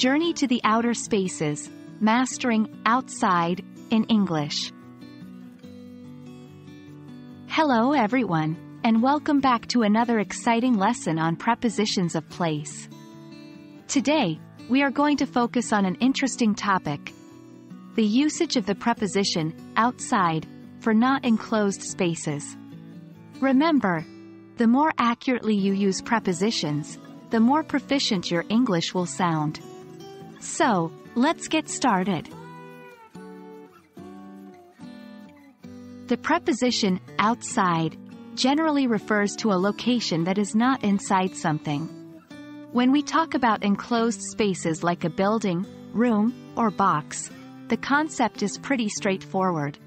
Journey to the Outer Spaces, Mastering Outside in English. Hello everyone, and welcome back to another exciting lesson on prepositions of place. Today, we are going to focus on an interesting topic. The usage of the preposition outside for not enclosed spaces. Remember, the more accurately you use prepositions, the more proficient your English will sound. So, let's get started. The preposition outside generally refers to a location that is not inside something. When we talk about enclosed spaces like a building, room, or box, the concept is pretty straightforward.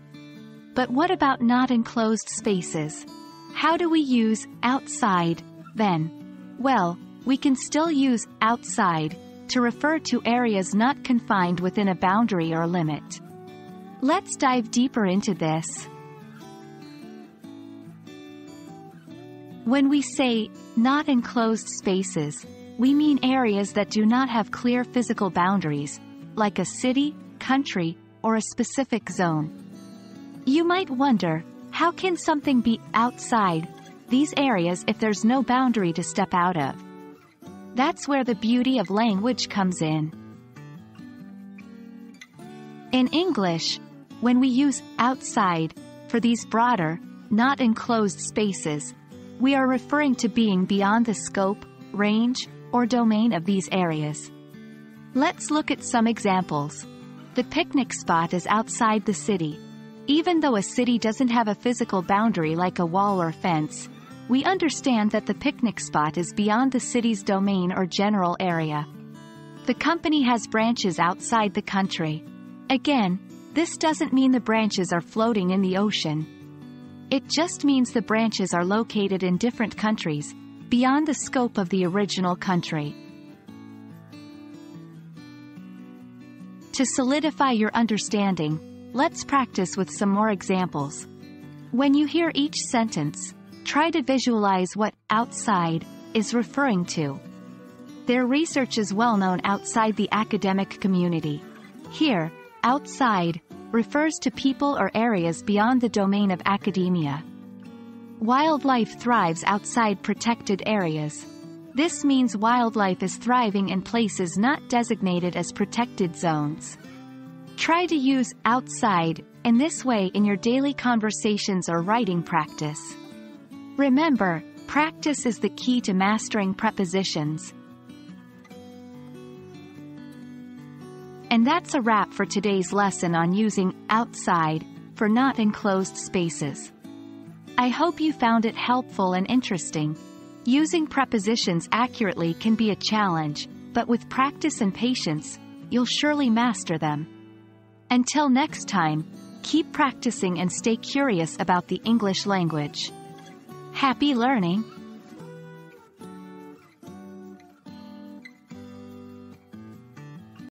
But what about not enclosed spaces? How do we use outside, then? Well, we can still use outside to refer to areas not confined within a boundary or limit. Let's dive deeper into this. When we say not enclosed spaces, we mean areas that do not have clear physical boundaries, like a city, country, or a specific zone. You might wonder, how can something be outside these areas if there's no boundary to step out of? That's where the beauty of language comes in. In English, when we use outside for these broader, not enclosed spaces, we are referring to being beyond the scope, range, or domain of these areas. Let's look at some examples. The picnic spot is outside the city. Even though a city doesn't have a physical boundary like a wall or fence, we understand that the picnic spot is beyond the city's domain or general area. The company has branches outside the country. Again, this doesn't mean the branches are floating in the ocean. It just means the branches are located in different countries, beyond the scope of the original country. To solidify your understanding, let's practice with some more examples. When you hear each sentence, try to visualize what outside is referring to. Their research is well known outside the academic community. Here, outside refers to people or areas beyond the domain of academia. Wildlife thrives outside protected areas. This means wildlife is thriving in places not designated as protected zones. Try to use outside in this way in your daily conversations or writing practice. Remember, practice is the key to mastering prepositions, And that's a wrap for today's lesson on using outside for not enclosed spaces. I hope you found it helpful and interesting. Using prepositions accurately can be a challenge, but with practice and patience, you'll surely master them. Until next time, keep practicing and stay curious about the English language. Happy learning!